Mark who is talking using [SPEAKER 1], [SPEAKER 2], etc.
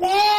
[SPEAKER 1] Yeah.